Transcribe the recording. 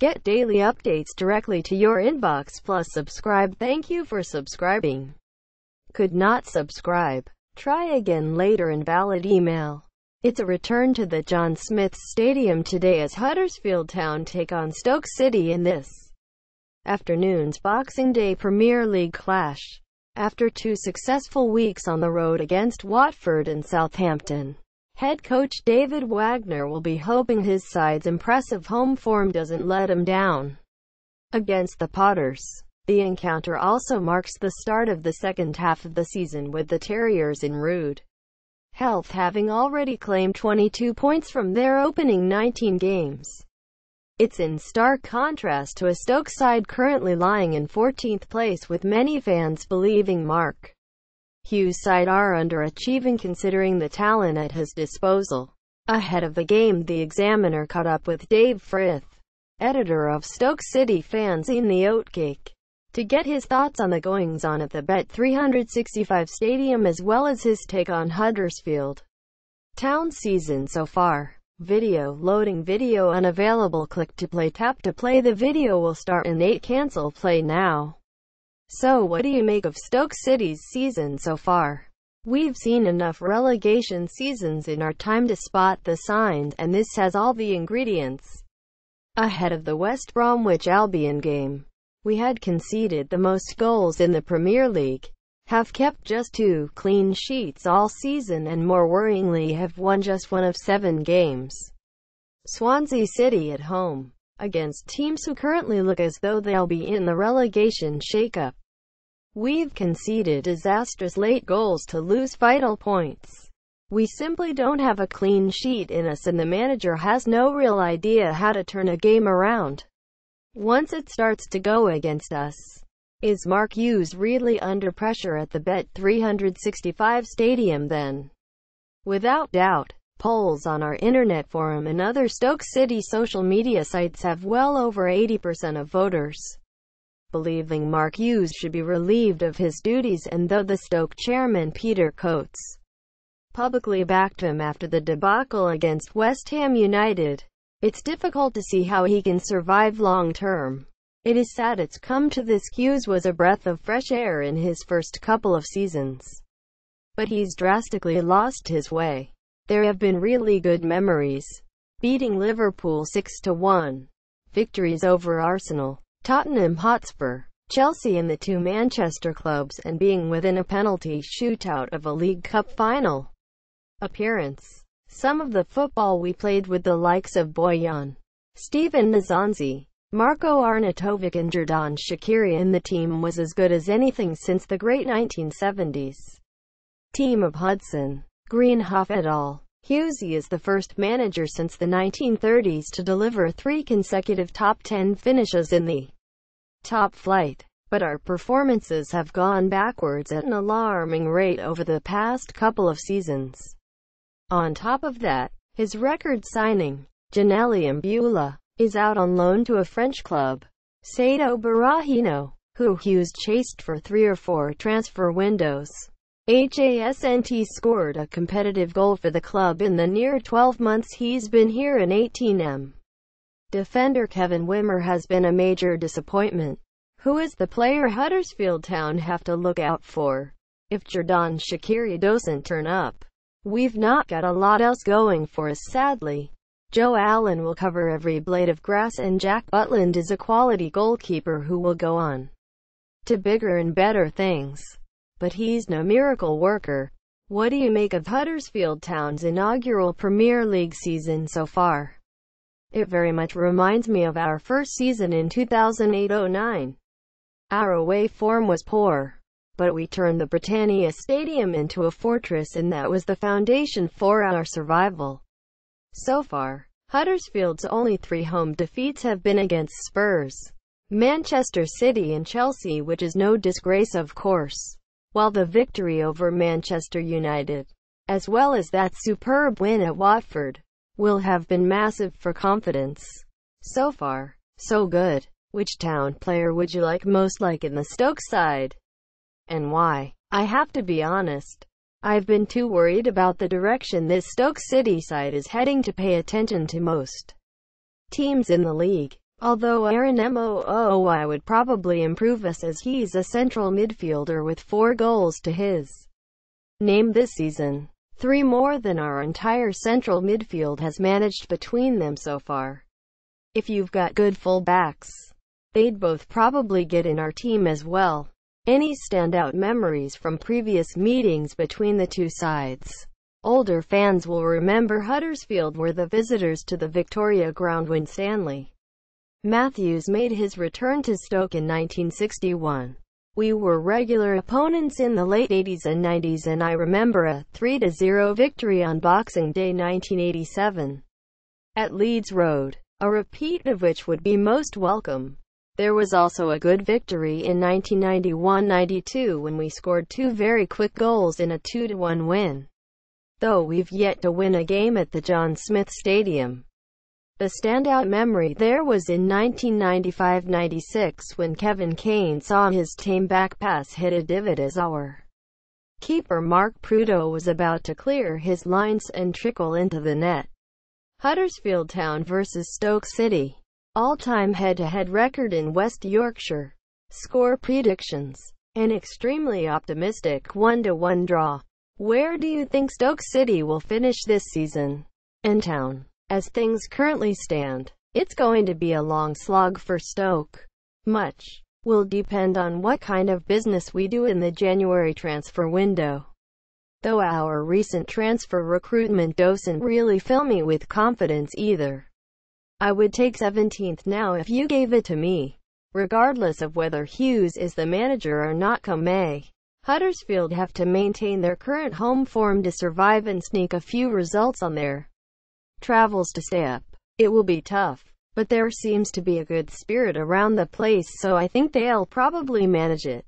Get daily updates directly to your inbox plus subscribe. Thank you for subscribing. Could not subscribe. Try again later invalid email. It's a return to the John Smith Stadium today as Huddersfield Town take on Stoke City in this afternoon's Boxing Day Premier League clash. After two successful weeks on the road against Watford and Southampton, Head coach David Wagner will be hoping his side's impressive home form doesn't let him down against the Potters. The encounter also marks the start of the second half of the season with the Terriers in rude health having already claimed 22 points from their opening 19 games. It's in stark contrast to a Stoke side currently lying in 14th place with many fans believing Mark Hughes' side are underachieving considering the talent at his disposal. Ahead of the game the Examiner caught up with Dave Frith, editor of Stoke City Fanzine The Oatcake, to get his thoughts on the goings-on at the Bet365 Stadium as well as his take on Huddersfield Town season so far. Video loading video unavailable click to play tap to play the video will start in 8 cancel play now. So what do you make of Stoke City's season so far? We've seen enough relegation seasons in our time to spot the signs, and this has all the ingredients. Ahead of the West Bromwich Albion game, we had conceded the most goals in the Premier League, have kept just two clean sheets all season and more worryingly have won just one of seven games. Swansea City at home, against teams who currently look as though they'll be in the relegation shake-up. We've conceded disastrous late goals to lose vital points. We simply don't have a clean sheet in us and the manager has no real idea how to turn a game around. Once it starts to go against us. Is Mark Hughes really under pressure at the Bet365 stadium then? Without doubt. Polls on our internet forum and other Stoke City social media sites have well over 80% of voters believing Mark Hughes should be relieved of his duties and though the Stoke chairman Peter Coates publicly backed him after the debacle against West Ham United, it's difficult to see how he can survive long term. It is sad it's come to this Hughes was a breath of fresh air in his first couple of seasons. But he's drastically lost his way. There have been really good memories. Beating Liverpool 6-1. Victories over Arsenal. Tottenham Hotspur, Chelsea and the two Manchester clubs and being within a penalty shootout of a League Cup final appearance. Some of the football we played with the likes of Bojan, Steven Nzonzi, Marko Arnautovic and Xherdan Shaqiri in the team was as good as anything since the great 1970s. Team of Hudson, Greenhoff et al. Hughesy is the first manager since the 1930s to deliver three consecutive top 10 finishes in the top flight. But our performances have gone backwards at an alarming rate over the past couple of seasons. On top of that, his record signing, Giannelli Imbula, is out on loan to a French club, Saido Berahino, who Hughes chased for three or four transfer windows. HASNT scored a competitive goal for the club in the near 12 months he's been here in 18M. Defender Kevin Wimmer has been a major disappointment. Who is the player Huddersfield Town have to look out for? If Xherdan Shaqiri doesn't turn up, we've not got a lot else going for us sadly. Joe Allen will cover every blade of grass and Jack Butland is a quality goalkeeper who will go on to bigger and better things but he's no miracle worker. What do you make of Huddersfield Town's inaugural Premier League season so far? It very much reminds me of our first season in 2008-09. Our away form was poor, but we turned the Britannia Stadium into a fortress and that was the foundation for our survival. So far, Huddersfield's only three home defeats have been against Spurs, Manchester City and Chelsea which is no disgrace of course while the victory over Manchester United, as well as that superb win at Watford, will have been massive for confidence. So far, so good. Which town player would you like most like in the Stoke side? And why? I have to be honest. I've been too worried about the direction this Stoke City side is heading to pay attention to most teams in the league. Although Aaron Mooy would probably improve us as he's a central midfielder with four goals to his name this season. Three more than our entire central midfield has managed between them so far. If you've got good full-backs, they'd both probably get in our team as well. Any standout memories from previous meetings between the two sides? Older fans will remember Huddersfield were the visitors to the Victoria Ground when Stanley Matthews made his return to Stoke in 1961. We were regular opponents in the late 80s and 90s and I remember a 3-0 victory on Boxing Day 1987 at Leeds Road, a repeat of which would be most welcome. There was also a good victory in 1991-92 when we scored two very quick goals in a 2-1 win. Though we've yet to win a game at the John Smith Stadium. The standout memory there was in 1995-96 when Kevin Kane saw his tame back pass hit a divot as our keeper Mark Prudhoe was about to clear his lines and trickle into the net. Huddersfield Town vs Stoke City. All-time head-to-head record in West Yorkshire. Score predictions. An extremely optimistic 1-1 draw. Where do you think Stoke City will finish this season? In town. As things currently stand, it's going to be a long slog for Stoke. Much will depend on what kind of business we do in the January transfer window. Though our recent transfer recruitment doesn't really fill me with confidence either. I would take 17th now if you gave it to me. Regardless of whether Hughes is the manager or not come May. Huddersfield have to maintain their current home form to survive and sneak a few results on their travels to stay up. It will be tough, but there seems to be a good spirit around the place so I think they'll probably manage it.